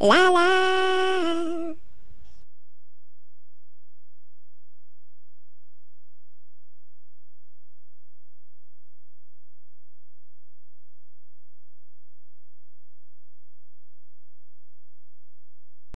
La la.